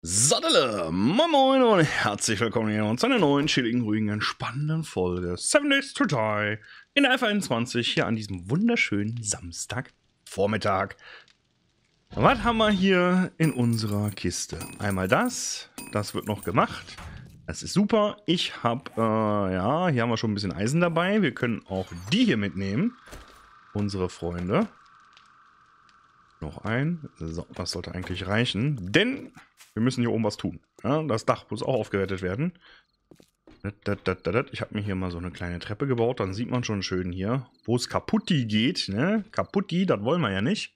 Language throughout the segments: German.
Saddele, moin moin und herzlich willkommen hier zu einer neuen, chilligen, ruhigen, entspannenden Folge 7 Days to Die in der F21 hier an diesem wunderschönen Samstagvormittag. Was haben wir hier in unserer Kiste? Einmal das, das wird noch gemacht. Das ist super. Ich habe, äh, ja, hier haben wir schon ein bisschen Eisen dabei. Wir können auch die hier mitnehmen. Unsere Freunde. Noch ein. So, das sollte eigentlich reichen. Denn wir müssen hier oben was tun. Ja, das Dach muss auch aufgewertet werden. Ich habe mir hier mal so eine kleine Treppe gebaut. Dann sieht man schon schön hier, wo es kaputti geht. Ne? Kaputti, das wollen wir ja nicht.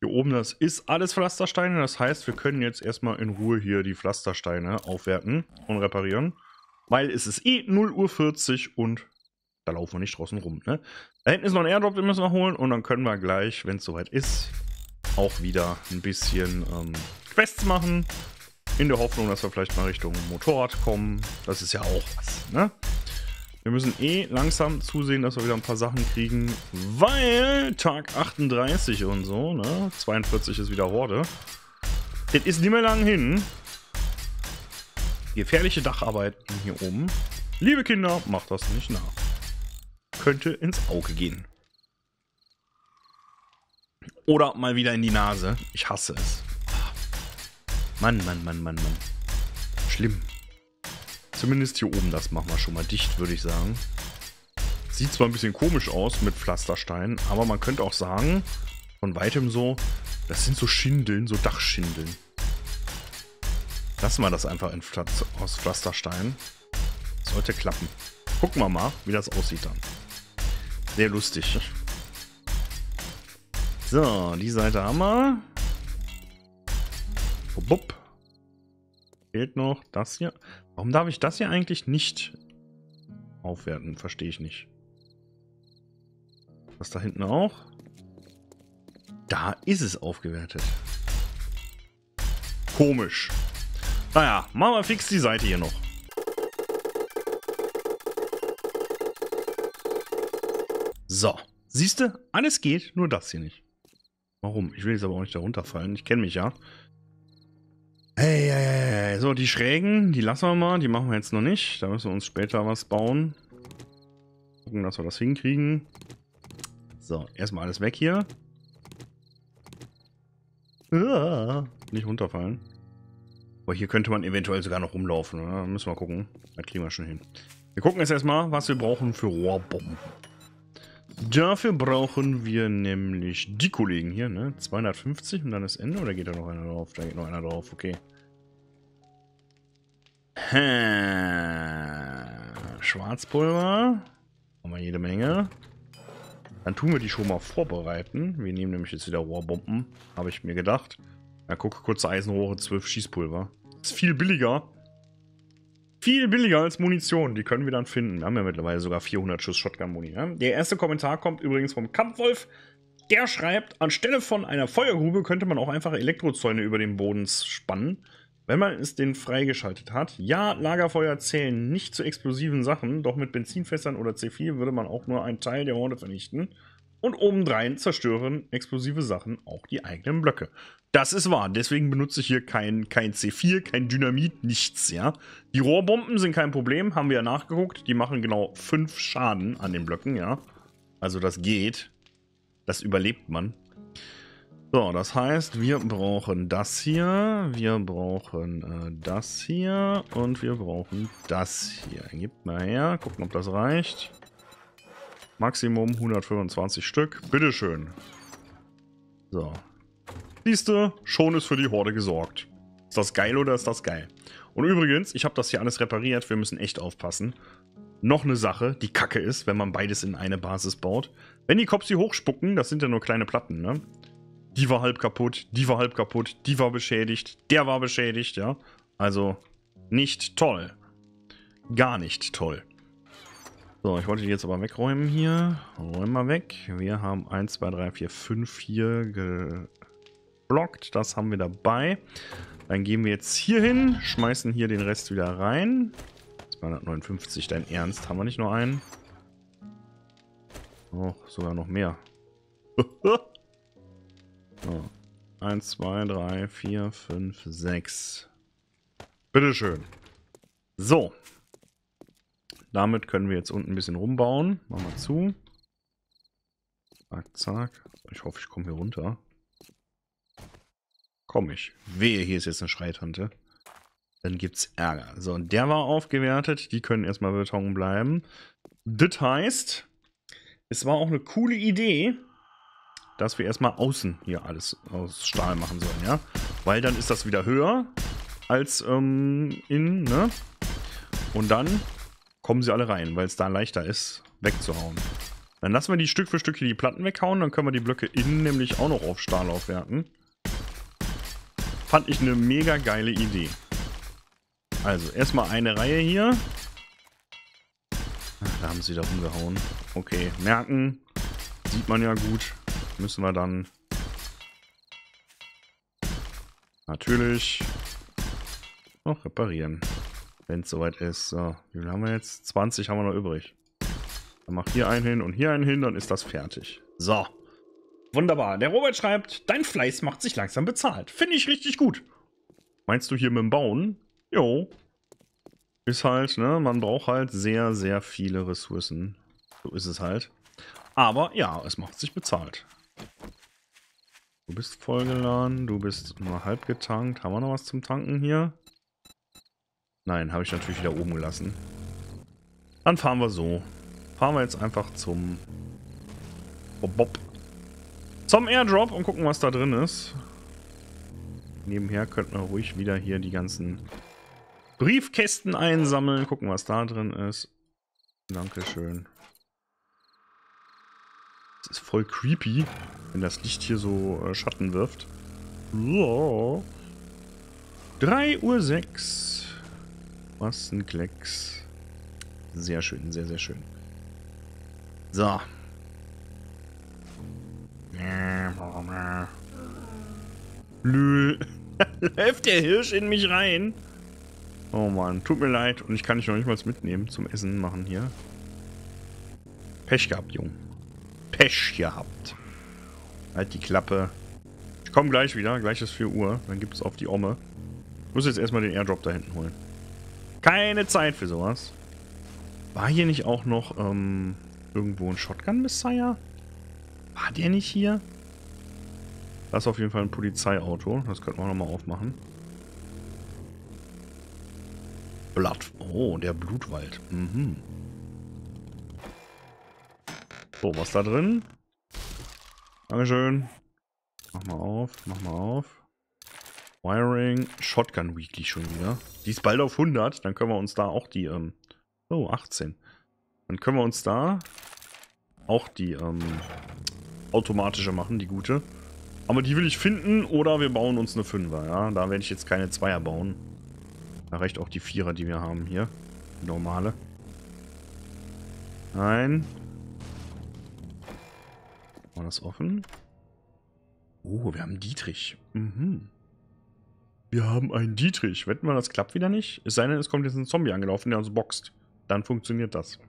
Hier oben, das ist alles Pflastersteine. Das heißt, wir können jetzt erstmal in Ruhe hier die Pflastersteine aufwerten und reparieren. Weil es ist eh 0 Uhr 40 und da laufen wir nicht draußen rum. Ne? Da hinten ist noch ein Airdrop, den müssen wir holen. Und dann können wir gleich, wenn es soweit ist, auch wieder ein bisschen ähm, Quests machen. In der Hoffnung, dass wir vielleicht mal Richtung Motorrad kommen. Das ist ja auch was, ne? Wir müssen eh langsam zusehen, dass wir wieder ein paar Sachen kriegen, weil Tag 38 und so, ne? 42 ist wieder Horde. Es ist nicht mehr lang hin. Gefährliche Dacharbeiten hier oben. Liebe Kinder, macht das nicht nach. Könnte ins Auge gehen. Oder mal wieder in die Nase. Ich hasse es. Mann, Mann, Mann, Mann, Mann. Schlimm. Zumindest hier oben, das machen wir schon mal dicht, würde ich sagen. Sieht zwar ein bisschen komisch aus mit Pflastersteinen, aber man könnte auch sagen, von weitem so, das sind so Schindeln, so Dachschindeln. Lassen wir das einfach in Pflaster, aus Pflasterstein. Sollte klappen. Gucken wir mal, wie das aussieht dann. Sehr lustig. So, die Seite haben wir. Bup. Fehlt noch das hier. Warum darf ich das hier eigentlich nicht aufwerten? Verstehe ich nicht. Was da hinten auch? Da ist es aufgewertet. Komisch. Naja, machen wir fix die Seite hier noch. So. Siehst du, alles geht, nur das hier nicht. Warum? Ich will jetzt aber auch nicht darunter fallen. Ich kenne mich ja. Hey, hey, hey, so, die Schrägen, die lassen wir mal. Die machen wir jetzt noch nicht. Da müssen wir uns später was bauen. Gucken, dass wir das hinkriegen. So, erstmal alles weg hier. Ah, nicht runterfallen. Aber hier könnte man eventuell sogar noch rumlaufen. Oder? Müssen wir gucken. Das kriegen wir schon hin. Wir gucken jetzt erstmal, was wir brauchen für Rohrbomben. Dafür brauchen wir nämlich die Kollegen hier, ne? 250 und dann das Ende, oder geht da noch einer drauf? Da geht noch einer drauf, okay. Schwarzpulver. Haben wir jede Menge. Dann tun wir die schon mal vorbereiten. Wir nehmen nämlich jetzt wieder Rohrbomben, habe ich mir gedacht. Na, gucke, kurze Eisenrohre, 12 Schießpulver. Ist viel billiger. Viel billiger als Munition. Die können wir dann finden. Wir haben ja mittlerweile sogar 400 Schuss Shotgun-Muni. Ne? Der erste Kommentar kommt übrigens vom Kampfwolf. Der schreibt, anstelle von einer Feuergrube könnte man auch einfach Elektrozäune über den Boden spannen. Wenn man es den freigeschaltet hat. Ja, Lagerfeuer zählen nicht zu explosiven Sachen, doch mit Benzinfässern oder C4 würde man auch nur einen Teil der Horde vernichten. Und obendrein zerstören explosive Sachen auch die eigenen Blöcke. Das ist wahr. Deswegen benutze ich hier kein, kein C4, kein Dynamit, nichts, ja. Die Rohrbomben sind kein Problem, haben wir ja nachgeguckt. Die machen genau 5 Schaden an den Blöcken, ja. Also das geht. Das überlebt man. So, das heißt, wir brauchen das hier, wir brauchen äh, das hier und wir brauchen das hier. Gib mal her, gucken, ob das reicht. Maximum 125 Stück. Bitteschön. So, Siehste, schon ist für die Horde gesorgt. Ist das geil oder ist das geil? Und übrigens, ich habe das hier alles repariert. Wir müssen echt aufpassen. Noch eine Sache, die kacke ist, wenn man beides in eine Basis baut. Wenn die Cops hier hochspucken, das sind ja nur kleine Platten, ne? Die war halb kaputt, die war halb kaputt, die war beschädigt, der war beschädigt, ja? Also, nicht toll. Gar nicht toll. So, ich wollte die jetzt aber wegräumen hier. Räumen wir weg. Wir haben 1, 2, 3, 4, 5 hier geblockt. Das haben wir dabei. Dann gehen wir jetzt hier hin, schmeißen hier den Rest wieder rein. 259, dein Ernst? Haben wir nicht nur einen? Oh, sogar noch mehr. oh. 1, 2, 3, 4, 5, 6. Bitteschön. So. Damit können wir jetzt unten ein bisschen rumbauen. Machen wir zu. Zack, zack. Ich hoffe, ich komme hier runter. Komm ich. Wehe, hier ist jetzt eine Schreitante. Dann gibt's Ärger. So, und der war aufgewertet. Die können erstmal Beton bleiben. Das heißt, es war auch eine coole Idee, dass wir erstmal außen hier alles aus Stahl machen sollen, ja? Weil dann ist das wieder höher als ähm, innen, ne? Und dann kommen sie alle rein, weil es da leichter ist, wegzuhauen. Dann lassen wir die Stück für Stück hier die Platten weghauen, dann können wir die Blöcke innen nämlich auch noch auf Stahl aufwerten. Fand ich eine mega geile Idee. Also, erstmal eine Reihe hier. Da haben sie da rumgehauen. Okay, merken. Sieht man ja gut. Müssen wir dann natürlich noch reparieren. Wenn es soweit ist. So, wie viel haben wir jetzt? 20 haben wir noch übrig. Dann mach hier einen hin und hier einen hin, dann ist das fertig. So. Wunderbar. Der Robert schreibt, dein Fleiß macht sich langsam bezahlt. Finde ich richtig gut. Meinst du hier mit dem Bauen? Jo. Ist halt, ne, man braucht halt sehr, sehr viele Ressourcen. So ist es halt. Aber ja, es macht sich bezahlt. Du bist vollgeladen, du bist nur halb getankt. Haben wir noch was zum Tanken hier? Nein, habe ich natürlich wieder oben gelassen. Dann fahren wir so. Fahren wir jetzt einfach zum Bob. Zum Airdrop und gucken, was da drin ist. Nebenher könnten wir ruhig wieder hier die ganzen Briefkästen einsammeln. Gucken, was da drin ist. Dankeschön. Das ist voll creepy, wenn das Licht hier so äh, Schatten wirft. Oh. 3 Uhr 6. Ein Klecks. Sehr schön, sehr, sehr schön. So. Lül. Läuft der Hirsch in mich rein? Oh Mann, tut mir leid. Und ich kann dich noch nicht mal mitnehmen zum Essen machen hier. Pech gehabt, Junge. Pech gehabt. Halt die Klappe. Ich komme gleich wieder. Gleich ist 4 Uhr. Dann gibt es auf die Omme. Muss jetzt erstmal den Airdrop da hinten holen. Keine Zeit für sowas. War hier nicht auch noch ähm, irgendwo ein Shotgun-Messiah? War der nicht hier? Das ist auf jeden Fall ein Polizeiauto. Das könnten wir nochmal aufmachen. Blatt. Oh, der Blutwald. Mhm. So, was da drin? Dankeschön. Mach mal auf, mach mal auf. Wiring, Shotgun Weekly schon wieder. Die ist bald auf 100, dann können wir uns da auch die, ähm, oh, 18. Dann können wir uns da auch die, ähm, automatische machen, die gute. Aber die will ich finden oder wir bauen uns eine 5er, ja. Da werde ich jetzt keine Zweier bauen. Da reicht auch die Vierer, die wir haben hier. Die normale. Nein. War das offen? Oh, wir haben Dietrich. Mhm. Wir haben einen Dietrich. Wetten wir, das klappt wieder nicht? Es sei denn, es kommt jetzt ein Zombie angelaufen, der uns boxt. Dann funktioniert das.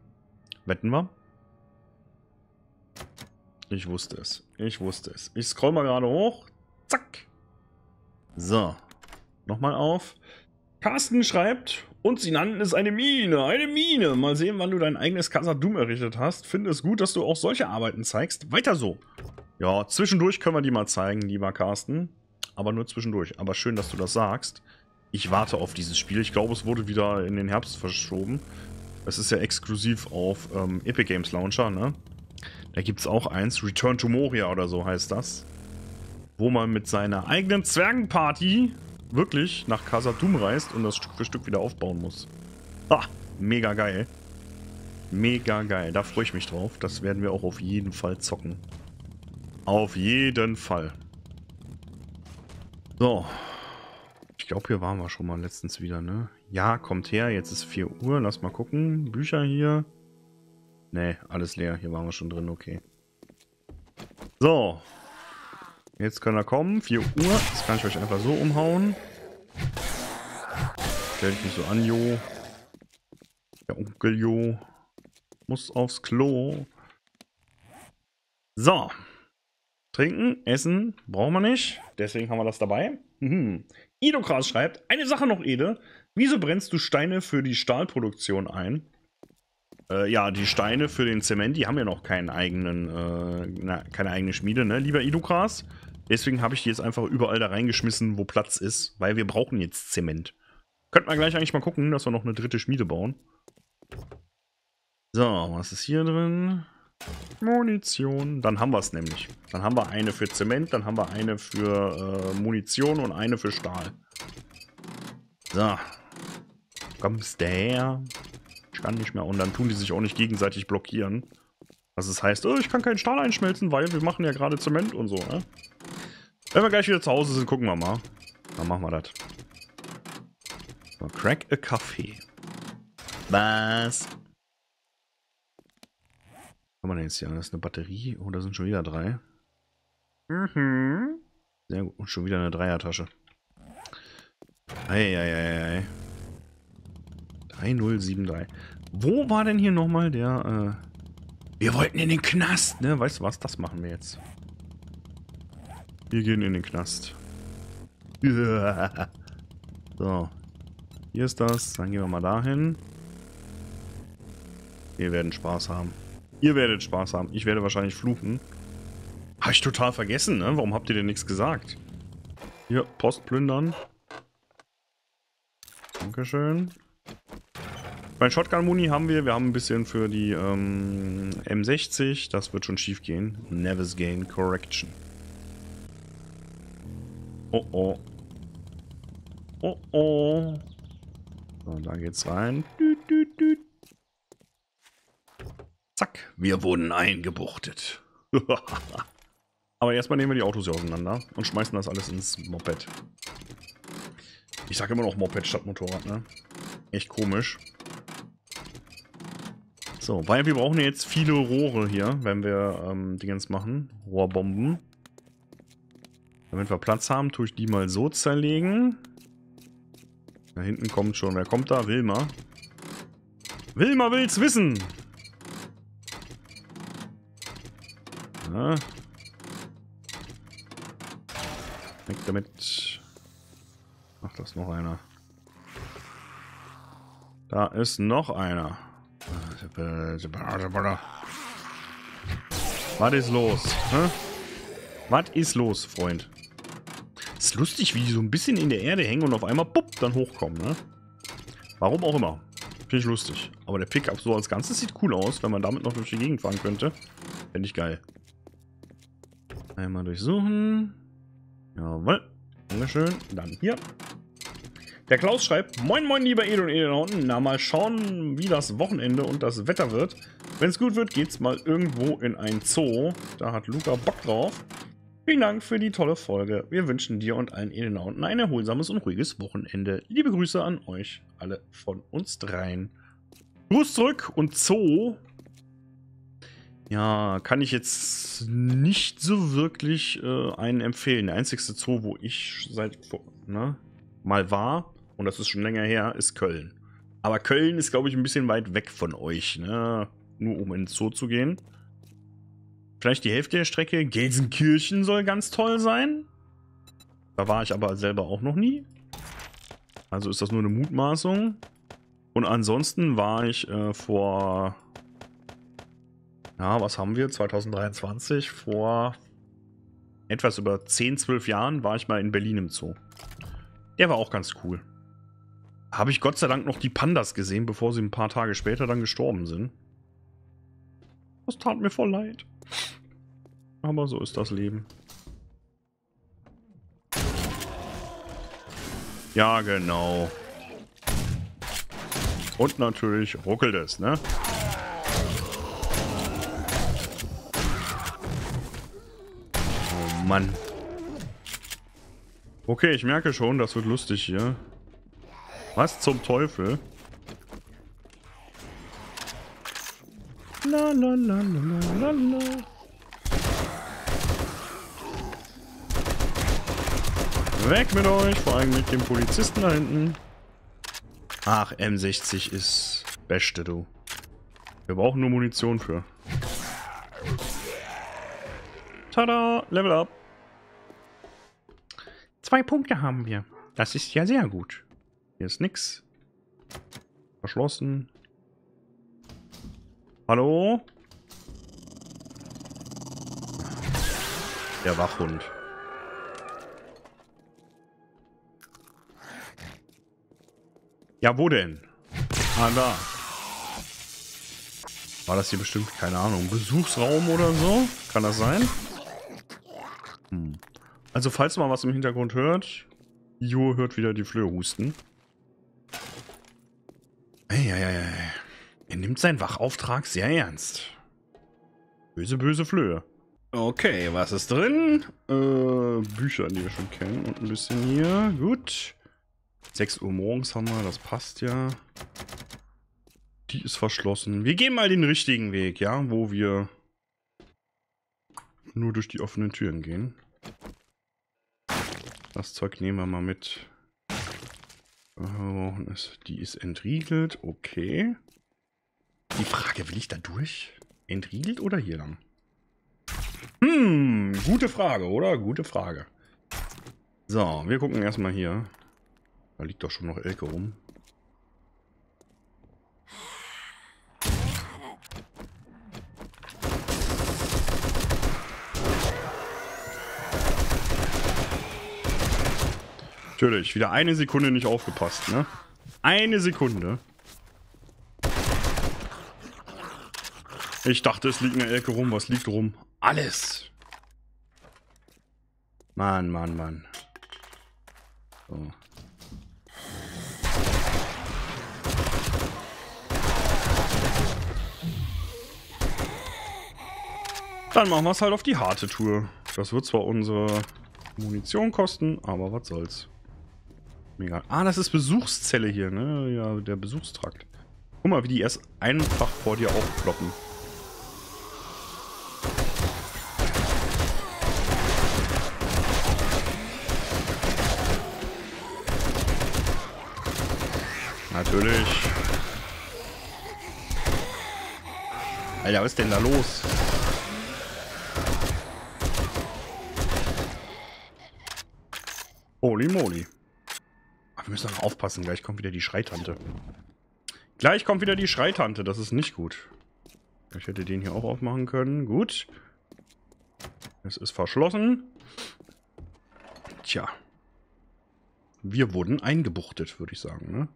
Wetten wir? Ich wusste es. Ich wusste es. Ich scroll mal gerade hoch. Zack. So. Nochmal auf. Carsten schreibt, und sie nannten es eine Mine, eine Mine. Mal sehen, wann du dein eigenes Casa Doom errichtet hast. Finde es gut, dass du auch solche Arbeiten zeigst. Weiter so. Ja, zwischendurch können wir die mal zeigen, lieber Carsten. Aber nur zwischendurch. Aber schön, dass du das sagst. Ich warte auf dieses Spiel. Ich glaube, es wurde wieder in den Herbst verschoben. Es ist ja exklusiv auf ähm, Epic Games Launcher, ne? Da gibt es auch eins, Return to Moria oder so heißt das. Wo man mit seiner eigenen Zwergenparty wirklich nach Casa Doom reist und das Stück für Stück wieder aufbauen muss. Ha, mega geil. Mega geil, da freue ich mich drauf. Das werden wir auch auf jeden Fall zocken. Auf jeden Fall. So. Ich glaube, hier waren wir schon mal letztens wieder, ne? Ja, kommt her, jetzt ist 4 Uhr, lass mal gucken. Bücher hier. Ne, alles leer, hier waren wir schon drin, okay. So, Jetzt können wir kommen. 4 Uhr. Das kann ich euch einfach so umhauen. Stell dich nicht so an, Jo. Der Onkel Jo muss aufs Klo. So. Trinken, Essen brauchen wir nicht. Deswegen haben wir das dabei. Mhm. Idokras schreibt, eine Sache noch, Ede. Wieso brennst du Steine für die Stahlproduktion ein? Äh, ja, die Steine für den Zement, die haben ja noch keinen eigenen, äh, na, keine eigene Schmiede, ne, lieber Idokras. Deswegen habe ich die jetzt einfach überall da reingeschmissen, wo Platz ist, weil wir brauchen jetzt Zement. Könnten wir gleich eigentlich mal gucken, dass wir noch eine dritte Schmiede bauen. So, was ist hier drin? Munition. Dann haben wir es nämlich. Dann haben wir eine für Zement, dann haben wir eine für äh, Munition und eine für Stahl. So. Kommst du her? Ich kann nicht mehr. Und dann tun die sich auch nicht gegenseitig blockieren. Also das heißt, oh, ich kann keinen Stahl einschmelzen, weil wir machen ja gerade Zement und so. Ne? Wenn wir gleich wieder zu Hause sind, gucken wir mal. Dann machen wir das. So, crack a Kaffee. Was? Kann man denn jetzt hier? Das ist eine Batterie. Oh, da sind schon wieder drei. Mhm. Sehr gut. Und schon wieder eine Dreiertasche. Eieiei. 3073. Wo war denn hier nochmal der, äh... Wir wollten in den Knast, ne? Weißt du was? Das machen wir jetzt. Wir gehen in den Knast. so. Hier ist das. Dann gehen wir mal dahin. Wir werden Spaß haben. Ihr werdet Spaß haben. Ich werde wahrscheinlich fluchen. Habe ich total vergessen, ne? Warum habt ihr denn nichts gesagt? Hier, Post plündern. Dankeschön. Mein Shotgun-Muni haben wir. Wir haben ein bisschen für die ähm, M60. Das wird schon schief gehen. Nevis Gain Correction. Oh oh. Oh oh. So, da geht's rein. Düt, düt, düt. Zack, wir wurden eingebuchtet. Aber erstmal nehmen wir die Autos hier auseinander und schmeißen das alles ins Moped. Ich sage immer noch Moped statt Motorrad, ne? Echt komisch. So, weil wir brauchen jetzt viele Rohre hier, wenn wir ähm, Dingens machen. Rohrbomben. Damit wir Platz haben, tue ich die mal so zerlegen. Da hinten kommt schon, wer kommt da? Wilma. Wilma will's wissen! Ja. Weg damit. Ach, da ist noch einer. Da ist noch einer. Was ist los? Was ist los, Freund? Ist lustig, wie die so ein bisschen in der Erde hängen und auf einmal bupp, dann hochkommen, ne? Warum auch immer. Finde ich lustig. Aber der Pickup so als Ganzes sieht cool aus, wenn man damit noch durch die Gegend fahren könnte. Fände ich geil. Einmal durchsuchen. Jawohl. Dankeschön. Dann hier. Der Klaus schreibt, Moin Moin lieber Edo und Edenauten, na mal schauen, wie das Wochenende und das Wetter wird. Wenn es gut wird, geht's mal irgendwo in ein Zoo. Da hat Luca Bock drauf. Vielen Dank für die tolle Folge. Wir wünschen dir und allen Edenauten ein erholsames und ruhiges Wochenende. Liebe Grüße an euch alle von uns dreien. Gruß zurück und Zoo ja, kann ich jetzt nicht so wirklich äh, einen empfehlen. Der einzigste Zoo, wo ich seit ne, mal war, und das ist schon länger her, ist Köln. Aber Köln ist, glaube ich, ein bisschen weit weg von euch, ne? Nur um ins Zoo zu gehen. Vielleicht die Hälfte der Strecke. Gelsenkirchen soll ganz toll sein. Da war ich aber selber auch noch nie. Also ist das nur eine Mutmaßung. Und ansonsten war ich äh, vor ja, was haben wir? 2023, vor etwas über 10, 12 Jahren war ich mal in Berlin im Zoo. Der war auch ganz cool. Habe ich Gott sei Dank noch die Pandas gesehen, bevor sie ein paar Tage später dann gestorben sind. Das tat mir voll leid. Aber so ist das Leben. Ja, genau. Und natürlich ruckelt es, ne? Mann. Okay, ich merke schon, das wird lustig hier. Was zum Teufel? La la la la la la. Weg mit euch, vor allem mit dem Polizisten da hinten. Ach, M60 ist Beste, du. Wir brauchen nur Munition für. Tada, Level up. Zwei Punkte haben wir. Das ist ja sehr gut. Hier ist nix. Verschlossen. Hallo? Der Wachhund. Ja, wo denn? Ah, da. War das hier bestimmt, keine Ahnung, Besuchsraum oder so? Kann das sein? Hm. Also, falls man was im Hintergrund hört, Jo hört wieder die Flöhe husten. Eieiei. Er nimmt seinen Wachauftrag sehr ernst. Böse, böse Flöhe. Okay, was ist drin? Äh, Bücher, die wir schon kennen. Und ein bisschen hier. Gut. 6 Uhr morgens haben wir, das passt ja. Die ist verschlossen. Wir gehen mal den richtigen Weg, ja, wo wir nur durch die offenen Türen gehen. Das Zeug nehmen wir mal mit. Die ist entriegelt, okay. Die Frage, will ich da durch? Entriegelt oder hier lang? Hm, gute Frage, oder? Gute Frage. So, wir gucken erstmal hier. Da liegt doch schon noch Elke rum. Natürlich, wieder eine Sekunde nicht aufgepasst, ne? Eine Sekunde. Ich dachte, es liegt eine Ecke rum. Was liegt rum? Alles. Mann, Mann, Mann. So. Dann machen wir es halt auf die harte Tour. Das wird zwar unsere Munition kosten, aber was soll's. Mega. Ah, das ist Besuchszelle hier, ne? Ja, der Besuchstrakt. Guck mal, wie die erst einfach vor dir aufploppen. Natürlich. Alter, was ist denn da los? Holy moly. Wir müssen noch aufpassen, gleich kommt wieder die Schreitante. Gleich kommt wieder die Schreitante, das ist nicht gut. Ich hätte den hier auch aufmachen können. Gut. Es ist verschlossen. Tja. Wir wurden eingebuchtet, würde ich sagen, ne?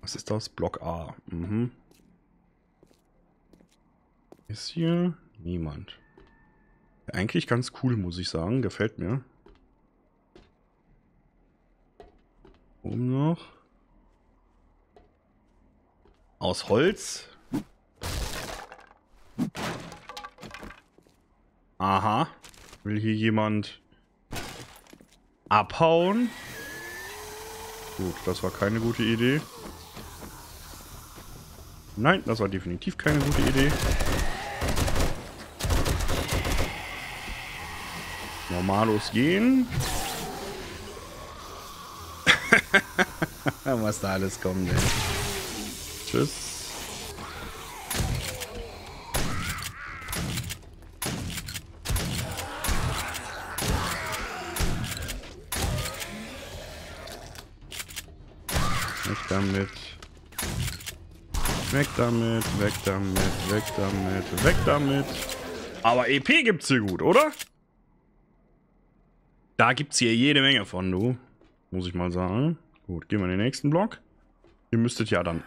Was ist das? Block A. Mhm. Ist hier niemand. Eigentlich ganz cool, muss ich sagen. Gefällt mir. Oben noch. Aus Holz. Aha. Will hier jemand abhauen? Gut, das war keine gute Idee. Nein, das war definitiv keine gute Idee. Normalos gehen. Was da alles kommt, ey. Tschüss. Weg damit. Weg damit, weg damit, weg damit, weg damit. Aber EP gibt's hier gut, oder? Da gibt's hier jede Menge von, du. Muss ich mal sagen. Gut, gehen wir in den nächsten Block. Ihr müsstet ja dann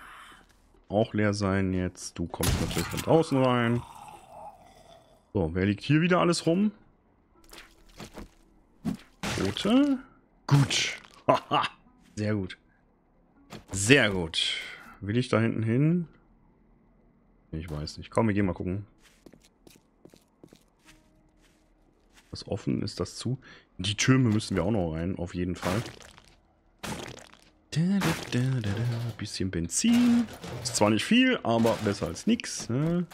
auch leer sein jetzt. Du kommst natürlich von draußen rein. So, wer liegt hier wieder alles rum? Rote. Gut. Haha. Sehr gut. Sehr gut. Will ich da hinten hin? Ich weiß nicht. Komm, wir gehen mal gucken. Was offen ist das zu? Die Türme müssen wir auch noch rein, auf jeden Fall. Bisschen Benzin. Ist zwar nicht viel, aber besser als nichts. Ne?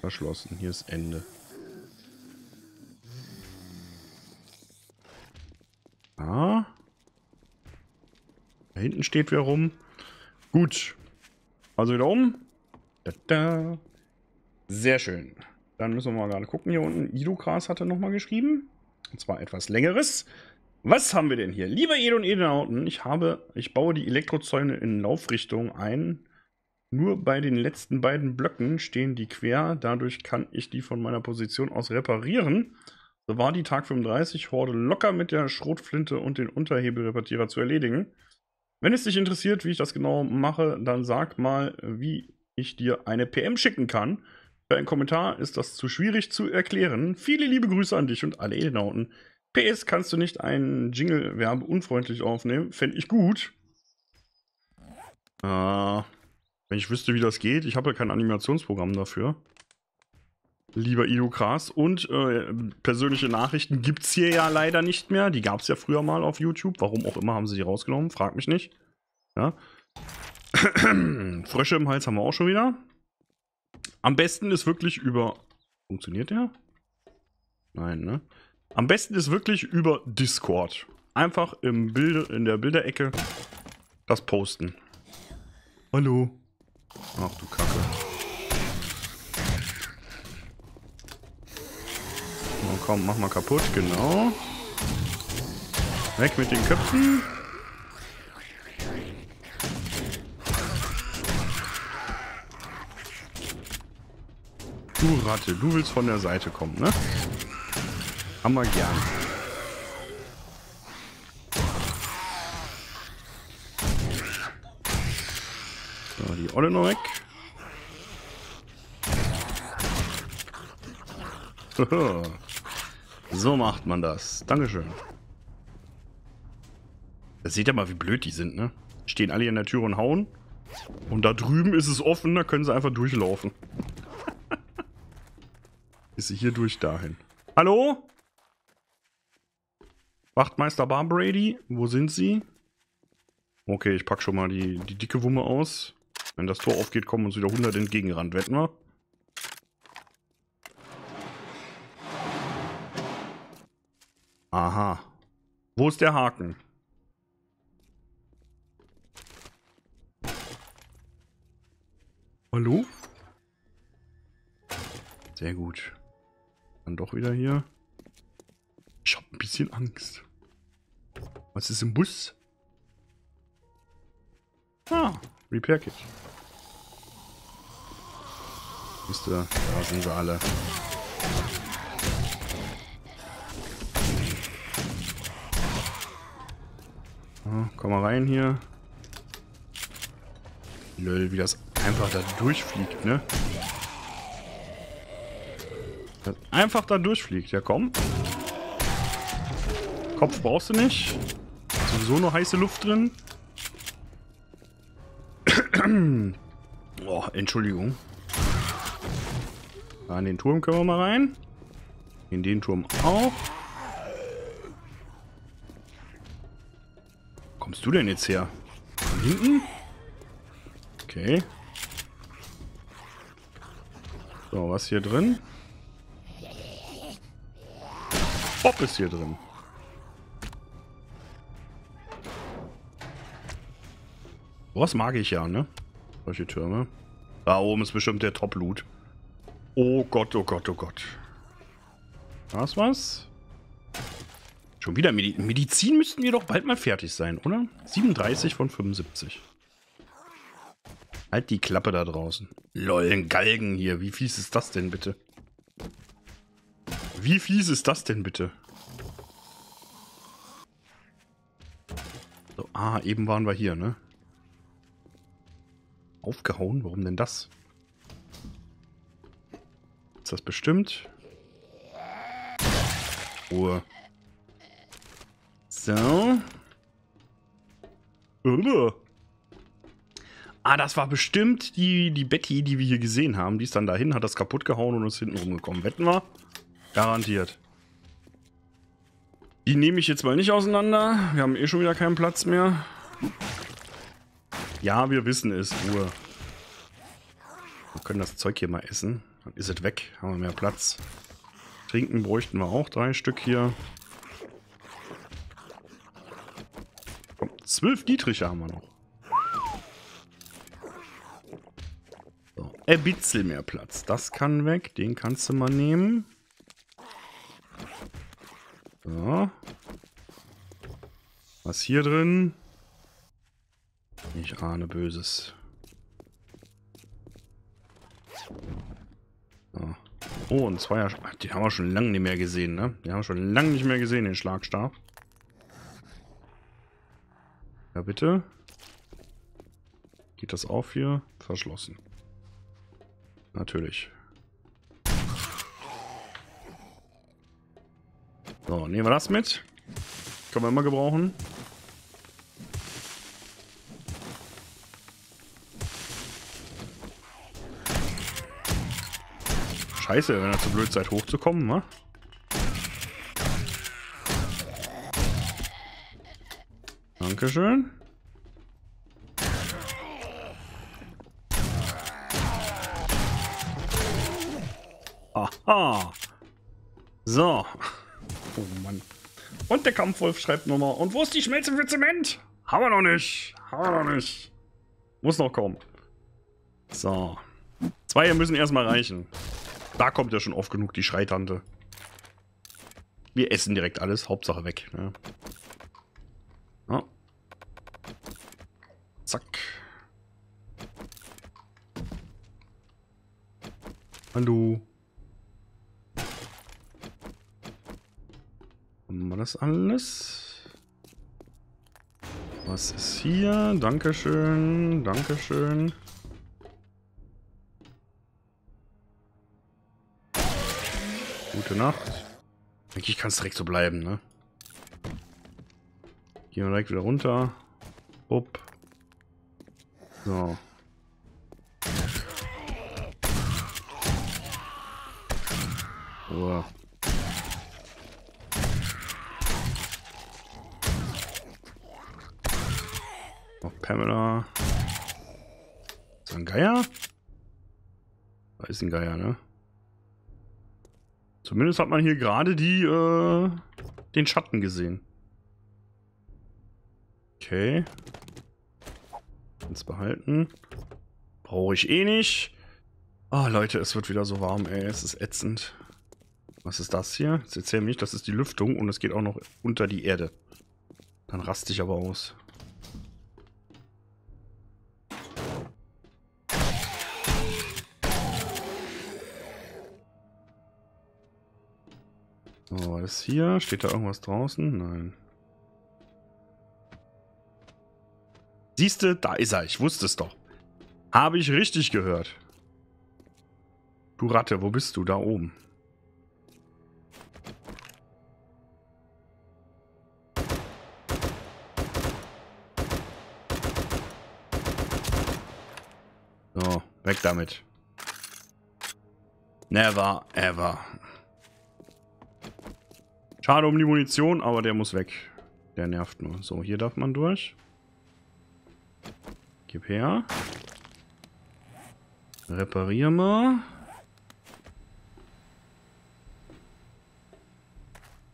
Verschlossen. Hier ist Ende. Ah. Da hinten steht wer rum. Gut. Also wieder um. Da, da. Sehr schön. Dann müssen wir mal gerade gucken. Hier unten, Idokras hatte nochmal geschrieben. Und zwar etwas längeres. Was haben wir denn hier? Lieber Ed und Edenauten, ich habe, ich baue die Elektrozäune in Laufrichtung ein. Nur bei den letzten beiden Blöcken stehen die quer. Dadurch kann ich die von meiner Position aus reparieren. So war die Tag 35 Horde locker mit der Schrotflinte und den Unterhebelrepartierer zu erledigen. Wenn es dich interessiert, wie ich das genau mache, dann sag mal, wie ich dir eine PM schicken kann. Für einen Kommentar ist das zu schwierig zu erklären. Viele liebe Grüße an dich und alle Edenauten. PS, kannst du nicht einen Jingle-Werbe unfreundlich aufnehmen? Fände ich gut. Äh, wenn ich wüsste, wie das geht. Ich habe ja kein Animationsprogramm dafür. Lieber Ido Kras. Und äh, persönliche Nachrichten gibt es hier ja leider nicht mehr. Die gab es ja früher mal auf YouTube. Warum auch immer haben sie die rausgenommen. Frag mich nicht. Ja. Frösche im Hals haben wir auch schon wieder. Am besten ist wirklich über... Funktioniert der? Nein, ne? Am besten ist wirklich über Discord. Einfach im Bilde, in der Bilderecke das posten. Hallo. Ach du Kacke. Oh, komm, mach mal kaputt, genau. Weg mit den Köpfen. Du Ratte, du willst von der Seite kommen, ne? Wir gern. So, die Olle noch weg. so macht man das. Dankeschön. Das seht ihr mal, wie blöd die sind, ne? Stehen alle in der Tür und hauen. Und da drüben ist es offen, da können sie einfach durchlaufen. ist sie hier durch dahin. Hallo? Wachtmeister Barbrady, wo sind Sie? Okay, ich pack schon mal die, die dicke Wumme aus. Wenn das Tor aufgeht, kommen uns wieder 100 entgegengerannt, wetten wir? Aha. Wo ist der Haken? Hallo? Sehr gut. Dann doch wieder hier. Ich hab ein bisschen Angst. Was ist im Bus? Ah, Repair Kit. Ihr, da sind sie alle. Ah, komm mal rein hier. Lol, wie das einfach da durchfliegt, ne? Das einfach da durchfliegt. Ja, komm. Kopf brauchst du nicht sowieso nur heiße Luft drin. oh, Entschuldigung. In den Turm können wir mal rein. In den Turm auch. Kommst du denn jetzt her? Von hinten? Okay. So, was hier drin? Bob ist hier drin. Was mag ich ja, ne? Solche Türme. Da oben ist bestimmt der Top-Loot. Oh Gott, oh Gott, oh Gott. Was was? Schon wieder Medi Medizin müssten wir doch bald mal fertig sein, oder? 37 von 75. Halt die Klappe da draußen. Lol, ein Galgen hier. Wie fies ist das denn bitte? Wie fies ist das denn bitte? So, ah, eben waren wir hier, ne? Aufgehauen? Warum denn das? Ist das bestimmt? Ruhe. So. Ah, das war bestimmt die, die Betty, die wir hier gesehen haben. Die ist dann dahin, hat das kaputt gehauen und ist hinten rumgekommen. Wetten wir? Garantiert. Die nehme ich jetzt mal nicht auseinander. Wir haben eh schon wieder keinen Platz mehr. Ja, wir wissen es. Ruhe. Wir können das Zeug hier mal essen. Dann ist es weg. Haben wir mehr Platz. Trinken bräuchten wir auch. Drei Stück hier. Komm, zwölf Dietriche haben wir noch. So, Ein bisschen mehr Platz. Das kann weg. Den kannst du mal nehmen. So. Was hier drin? Ich ahne Böses. Oh, ein Zweier... Den haben wir schon lange nicht mehr gesehen, ne? Den haben wir schon lange nicht mehr gesehen, den Schlagstab. Ja, bitte. Geht das auf hier? Verschlossen. Natürlich. So, nehmen wir das mit. Können wir immer gebrauchen. Scheiße, wenn ihr zu blöd seid, hochzukommen, wa? Dankeschön. Aha. So. Oh Mann. Und der Kampfwolf schreibt nochmal. Und wo ist die Schmelze für Zement? Haben wir noch nicht. Haben wir noch nicht. Muss noch kommen. So. Zwei müssen erstmal reichen. Da kommt ja schon oft genug die Schreitante. Wir essen direkt alles. Hauptsache weg. Ne? Ja. Zack. Hallo. Haben wir das alles? Was ist hier? Dankeschön, Dankeschön. Gute Nacht. Eigentlich kann es direkt so bleiben, ne? Gehen wir direkt wieder runter. Upp. So. Ruhe. Noch Pamela. Ist ein Geier? Da ist ein Geier, ne? Zumindest hat man hier gerade die, äh, den Schatten gesehen. Okay. Ganz behalten. Brauche ich eh nicht. Oh, Leute, es wird wieder so warm, ey. Es ist ätzend. Was ist das hier? Jetzt erzähl mir nicht, das ist die Lüftung und es geht auch noch unter die Erde. Dann raste ich aber aus. Ist hier? Steht da irgendwas draußen? Nein. Siehste, da ist er. Ich wusste es doch. Habe ich richtig gehört. Du Ratte, wo bist du? Da oben. So, weg damit. Never, ever. Schade um die Munition, aber der muss weg. Der nervt nur. So, hier darf man durch. Gib her. Reparier mal.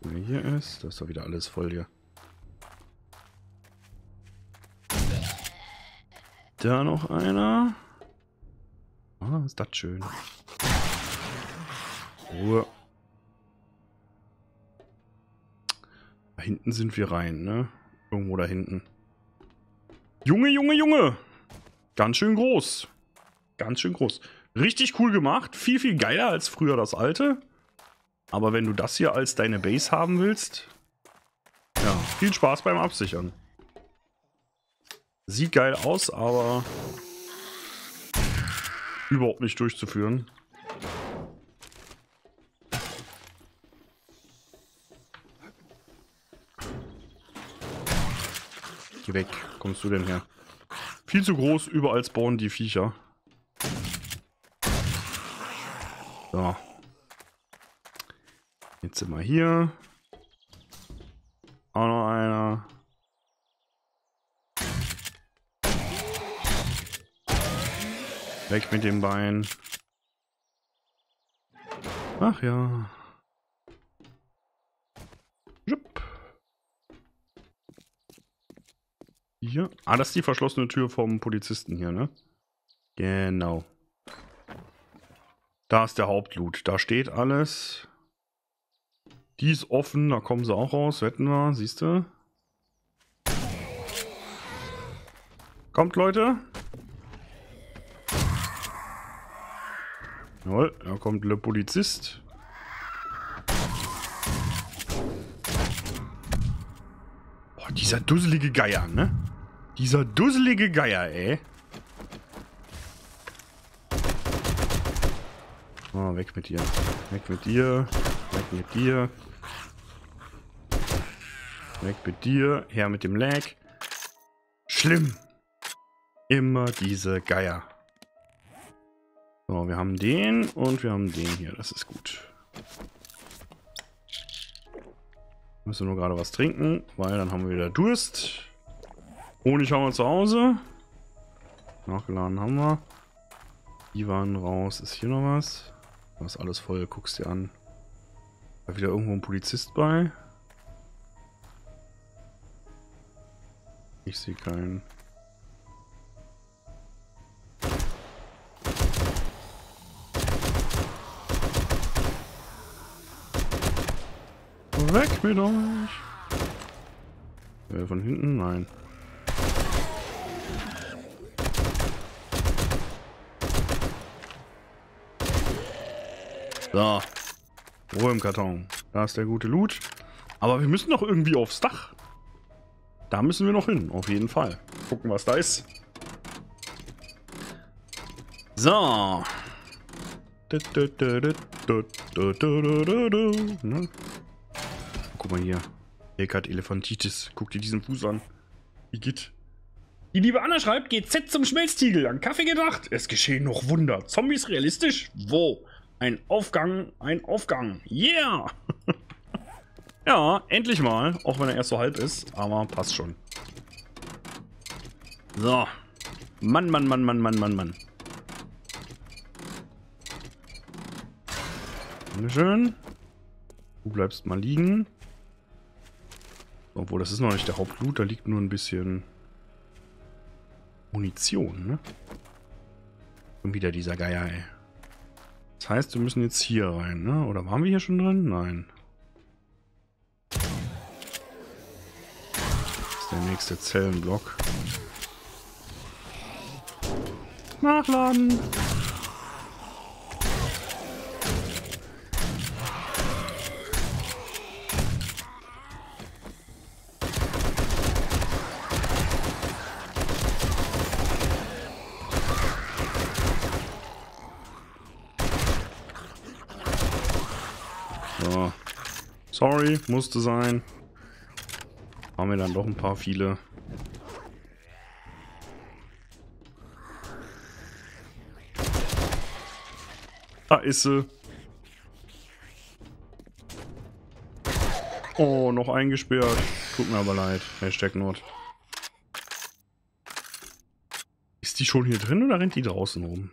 Wer hier ist, das ist doch wieder alles voll hier. Da noch einer. Ah, ist das schön. Ruhe. Hinten sind wir rein, ne? Irgendwo da hinten. Junge, Junge, Junge! Ganz schön groß. Ganz schön groß. Richtig cool gemacht. Viel, viel geiler als früher das alte. Aber wenn du das hier als deine Base haben willst, ja, viel Spaß beim Absichern. Sieht geil aus, aber überhaupt nicht durchzuführen. Weg. Kommst du denn her? Viel zu groß, überall spawnen die Viecher. So. Jetzt sind wir hier. Auch noch einer. Weg mit dem Bein. Ach ja. Hier. Ah, das ist die verschlossene Tür vom Polizisten hier, ne? Genau. Da ist der Hauptloot. Da steht alles. Die ist offen, da kommen sie auch raus, wetten wir, siehst du? Kommt, Leute. Jawohl, da kommt der Polizist. Boah, dieser dusselige Geier, ne? Dieser dusselige Geier, ey. Oh, weg mit dir. Weg mit dir. Weg mit dir. Weg mit dir. Her mit dem Lag. Schlimm. Immer diese Geier. So, wir haben den und wir haben den hier. Das ist gut. Müssen nur gerade was trinken, weil dann haben wir wieder Durst. Honig haben wir zu Hause. Nachgeladen haben wir. Die waren raus. Ist hier noch was? Ist alles voll. Guckst dir an. Da wieder irgendwo ein Polizist bei. Ich sehe keinen. Weg mit euch! Äh, von hinten? Nein. So. Ruhe im Karton. Da ist der gute Loot. Aber wir müssen doch irgendwie aufs Dach. Da müssen wir noch hin, auf jeden Fall. Gucken, was da ist. So. Guck mal hier. Hat Elefantitis. Guck dir diesen Fuß an. Wie geht? Die liebe Anna schreibt, GZ zum Schmelztiegel. An Kaffee gedacht. Es geschehen noch Wunder. Zombies realistisch? Wo? Ein Aufgang, ein Aufgang. Yeah! ja, endlich mal. Auch wenn er erst so halb ist. Aber passt schon. So. Mann, Mann, Mann, Mann, Mann, Mann, Mann. Dankeschön. Du bleibst mal liegen. Obwohl, das ist noch nicht der Hauptloot, da liegt nur ein bisschen Munition, ne? Und wieder dieser Geier, ey. Das heißt, wir müssen jetzt hier rein, ne? Oder waren wir hier schon drin? Nein. Das ist der nächste Zellenblock. Nachladen! So. Sorry, musste sein. Haben wir dann doch ein paar viele. Da ist sie. Oh, noch eingesperrt. Tut mir aber leid. Hashtag Not. Ist die schon hier drin oder rennt die draußen rum?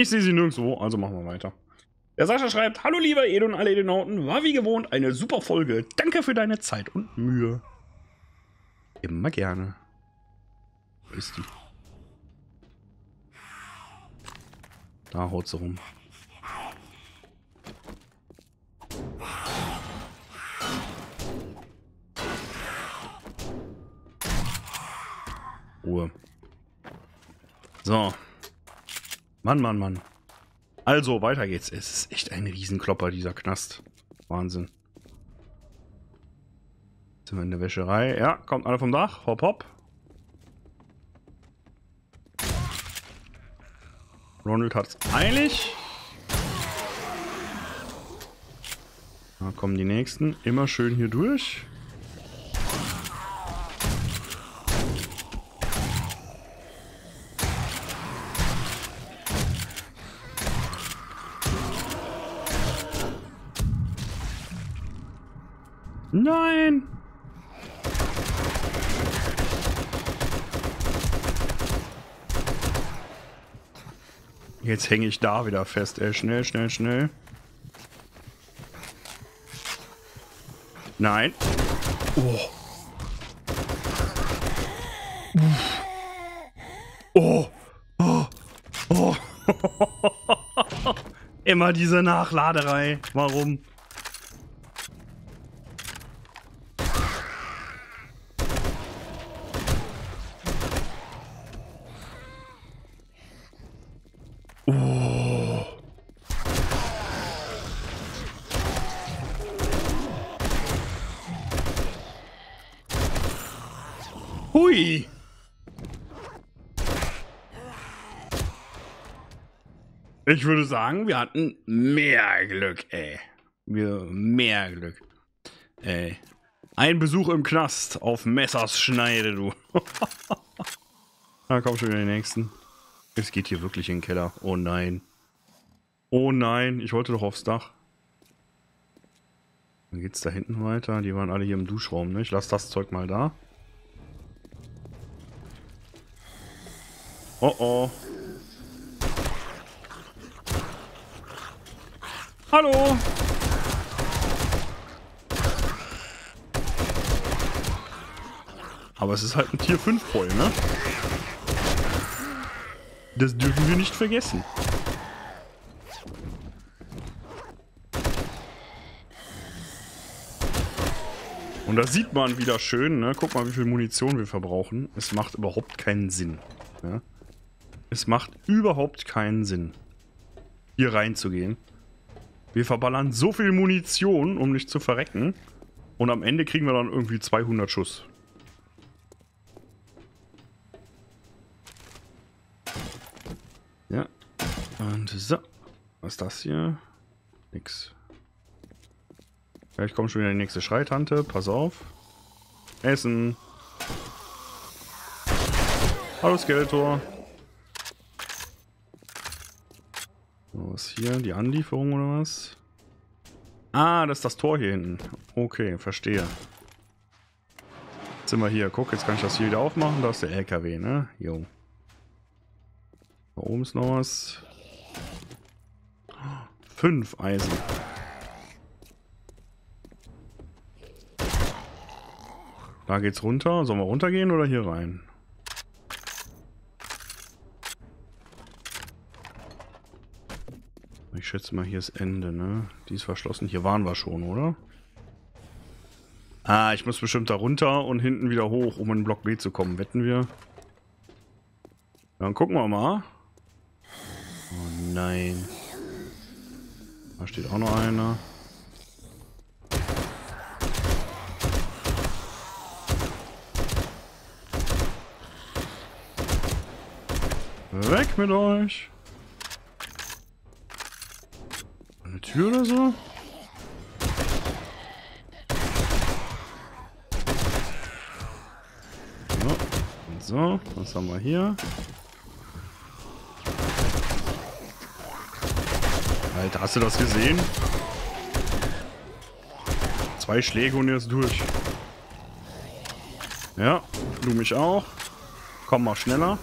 Ich sehe sie nirgendwo, also machen wir weiter. Der Sascha schreibt, Hallo lieber Edo und alle Edonauten, war wie gewohnt eine super Folge. Danke für deine Zeit und Mühe. Immer gerne. Wo ist die? Da haut sie rum. Ruhe. So. Mann, Mann, Mann. Also, weiter geht's. Es ist echt ein Riesenklopper, dieser Knast. Wahnsinn. Sind wir in der Wäscherei? Ja, kommt einer vom Dach. Hopp, hopp. Ronald hat's eilig. Da kommen die nächsten. Immer schön hier durch. Jetzt hänge ich da wieder fest, ey. Schnell, schnell, schnell. Nein. Oh. Oh. Oh. Oh. Immer diese Nachladerei. Warum? Ich würde sagen, wir hatten mehr Glück, ey. Wir mehr Glück. Ey. Ein Besuch im Knast auf Messers Schneide, du. Na komm schon wieder den nächsten. Es geht hier wirklich in den Keller. Oh nein. Oh nein, ich wollte doch aufs Dach. Dann geht's da hinten weiter. Die waren alle hier im Duschraum, ne? Ich lasse das Zeug mal da. Oh oh. Hallo! Aber es ist halt ein Tier 5 voll, ne? Das dürfen wir nicht vergessen. Und da sieht man wieder schön, ne? Guck mal, wie viel Munition wir verbrauchen. Es macht überhaupt keinen Sinn. Ne? Es macht überhaupt keinen Sinn, hier reinzugehen. Wir verballern so viel Munition, um nicht zu verrecken. Und am Ende kriegen wir dann irgendwie 200 Schuss. Ja. Und so. Was ist das hier? Nix. Vielleicht kommt schon wieder die nächste Schreitante. Pass auf. Essen. Hallo Skeletor. Was hier? Die Anlieferung oder was? Ah, das ist das Tor hier hinten. Okay, verstehe. Jetzt sind wir hier. Guck, jetzt kann ich das hier wieder aufmachen. Da ist der LKW, ne? Jo. Da oben ist noch was. Fünf Eisen. Da geht's runter. Sollen wir runtergehen oder hier rein? Ich schätze mal, hier ist Ende, ne? Die ist verschlossen. Hier waren wir schon, oder? Ah, ich muss bestimmt da runter und hinten wieder hoch, um in Block B zu kommen. Wetten wir? Dann gucken wir mal. Oh nein. Da steht auch noch einer. Weg mit euch! Tür oder so? So, und so, was haben wir hier? Alter, hast du das gesehen? Zwei Schläge und ist durch. Ja, du mich auch. Komm mal schneller.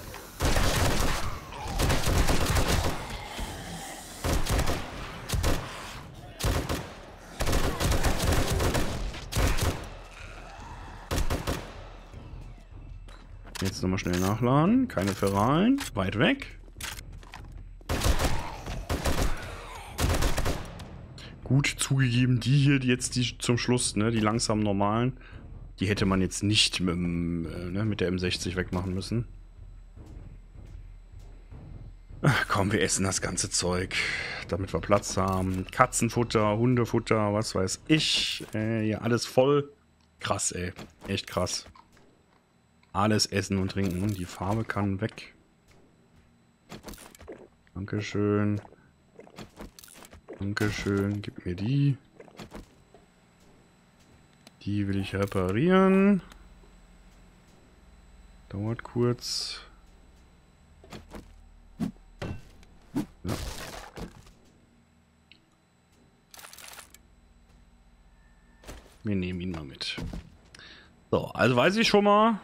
Nochmal schnell nachladen. Keine Ferralen. Weit weg. Gut zugegeben, die hier, die jetzt die zum Schluss, ne, die langsam normalen, die hätte man jetzt nicht mit, äh, ne, mit der M60 wegmachen müssen. Ach, komm, wir essen das ganze Zeug, damit wir Platz haben. Katzenfutter, Hundefutter, was weiß ich. Äh, hier alles voll. Krass, ey. Echt krass. Alles essen und trinken. Die Farbe kann weg. Dankeschön. Dankeschön. Gib mir die. Die will ich reparieren. Dauert kurz. Ja. Wir nehmen ihn mal mit. So, also weiß ich schon mal,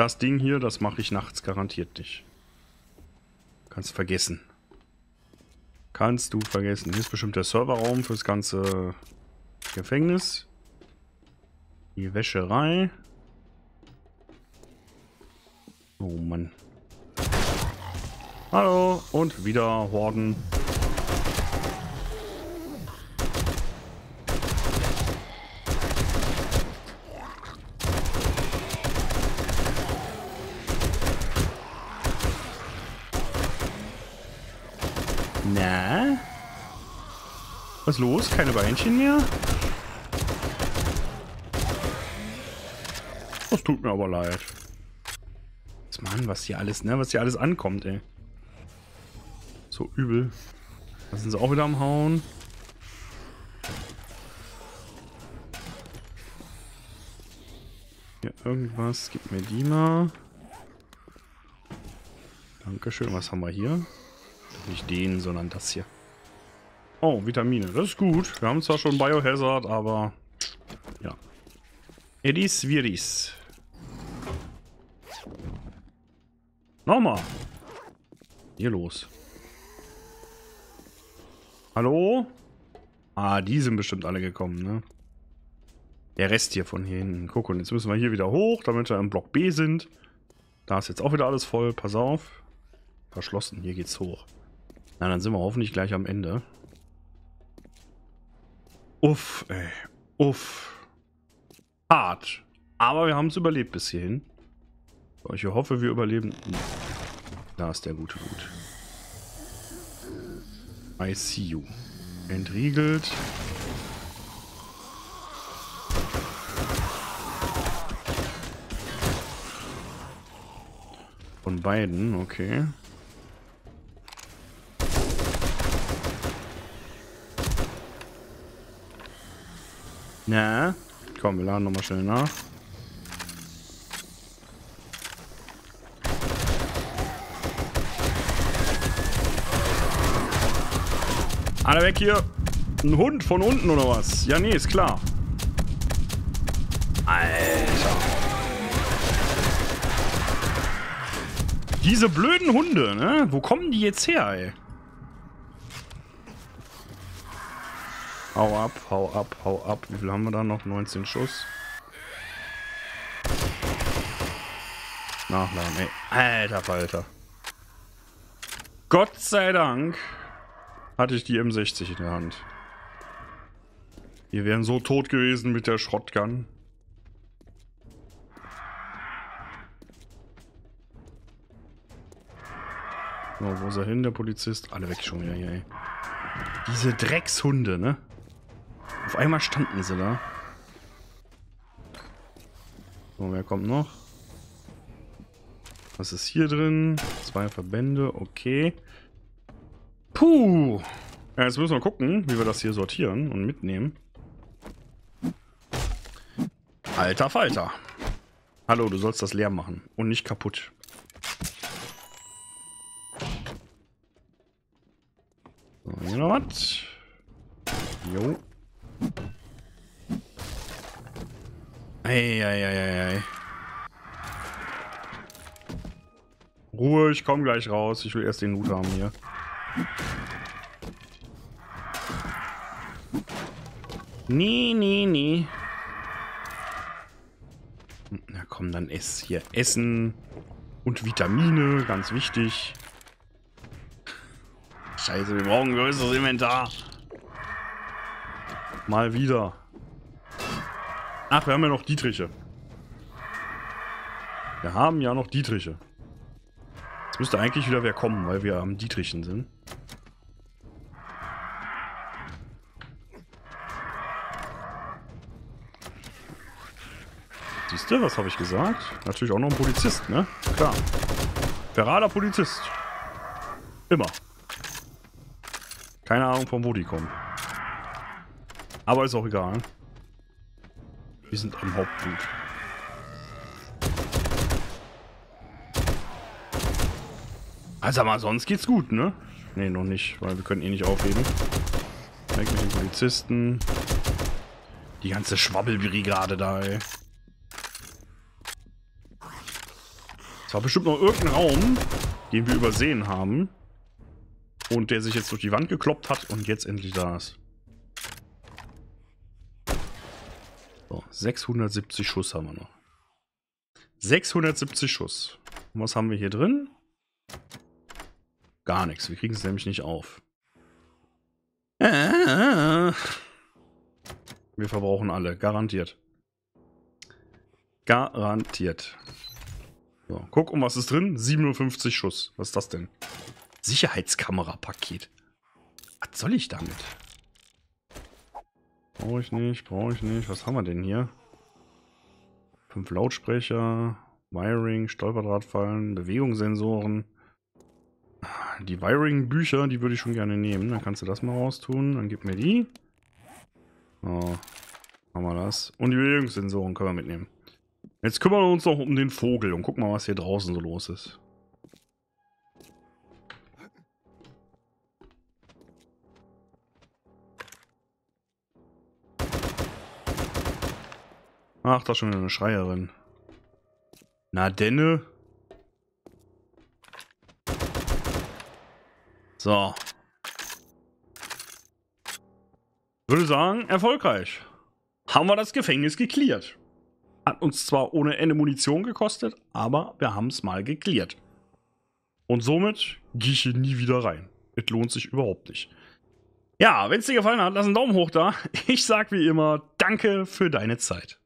das Ding hier, das mache ich nachts garantiert nicht. Kannst vergessen. Kannst du vergessen. Hier ist bestimmt der Serverraum fürs ganze Gefängnis. Die Wäscherei. Oh Mann. Hallo und wieder Horden. Na? Was los? Keine Beinchen mehr? Das tut mir aber leid. Mann, was hier alles, ne? Was hier alles ankommt, ey. So übel. Da sind sie auch wieder am Hauen. Hier irgendwas. Gib mir die mal. Dankeschön. Was haben wir hier? Nicht den, sondern das hier. Oh, Vitamine. Das ist gut. Wir haben zwar schon Biohazard, aber ja. Edis Viris. Nochmal. Hier los. Hallo? Ah, die sind bestimmt alle gekommen, ne? Der Rest hier von hier hinten. Guck, und jetzt müssen wir hier wieder hoch, damit wir im Block B sind. Da ist jetzt auch wieder alles voll. Pass auf. Verschlossen. Hier geht's hoch. Na, dann sind wir hoffentlich gleich am Ende. Uff, ey. Uff. Hart. Aber wir haben es überlebt bis hierhin. Ich hoffe, wir überleben. Da ist der gute Gut. I see you. Entriegelt. Von beiden, okay. Na, komm, wir laden nochmal schnell nach. Alle weg hier. Ein Hund von unten oder was? Ja, nee, ist klar. Alter. Diese blöden Hunde, ne? Wo kommen die jetzt her, ey? Hau ab, hau ab, hau ab. Wie viel haben wir da noch? 19 Schuss. Nachladen, ey. Alter Falter. Gott sei Dank hatte ich die M60 in der Hand. Wir wären so tot gewesen mit der Shotgun. So, wo ist er hin, der Polizist? Alle weg schon wieder hier, ey. Diese Dreckshunde, ne? Auf einmal standen sie da. So, wer kommt noch? Was ist hier drin? Zwei Verbände, okay. Puh. Ja, jetzt müssen wir gucken, wie wir das hier sortieren und mitnehmen. Alter Falter. Hallo, du sollst das leer machen und nicht kaputt. So, hier noch was. Jo. Eieieiei. Ruhe, ich komme gleich raus. Ich will erst den Loot haben hier. Nee, nee, nee. Na komm, dann ess hier. Essen und Vitamine, ganz wichtig. Scheiße, wir brauchen ein größeres Inventar. Mal wieder. Ach, wir haben ja noch Dietriche. Wir haben ja noch Dietriche. Jetzt müsste eigentlich wieder wer kommen, weil wir am Dietrichen sind. Siehst du, was habe ich gesagt? Natürlich auch noch ein Polizist, ne? Klar. Verrader Polizist. Immer. Keine Ahnung, von wo die kommen. Aber ist auch egal. Wir sind am Hauptpunkt. Also mal, sonst geht's gut, ne? Ne, noch nicht, weil wir können eh nicht aufheben. Weg mit den Polizisten. Die ganze Schwabbelbrigade da, ey. Es war bestimmt noch irgendein Raum, den wir übersehen haben. Und der sich jetzt durch die Wand gekloppt hat und jetzt endlich da ist. So, 670 Schuss haben wir noch. 670 Schuss. Und was haben wir hier drin? Gar nichts. Wir kriegen es nämlich nicht auf. Wir verbrauchen alle. Garantiert. Garantiert. So, guck, um was ist drin? 57 Schuss. Was ist das denn? Sicherheitskamera-Paket. Was soll ich damit? Brauche ich nicht, brauche ich nicht. Was haben wir denn hier? Fünf Lautsprecher, Wiring, Stolperdrahtfallen, Bewegungssensoren. Die Wiring-Bücher, die würde ich schon gerne nehmen. Dann kannst du das mal raustun. Dann gib mir die. So, haben wir das. Und die Bewegungssensoren können wir mitnehmen. Jetzt kümmern wir uns noch um den Vogel und gucken mal, was hier draußen so los ist. Ach, da ist schon eine Schreierin. Na denne. So. Würde sagen, erfolgreich. Haben wir das Gefängnis geklärt. Hat uns zwar ohne Ende Munition gekostet, aber wir haben es mal geklärt. Und somit gehe ich hier nie wieder rein. Es lohnt sich überhaupt nicht. Ja, wenn es dir gefallen hat, lass einen Daumen hoch da. Ich sag wie immer, danke für deine Zeit.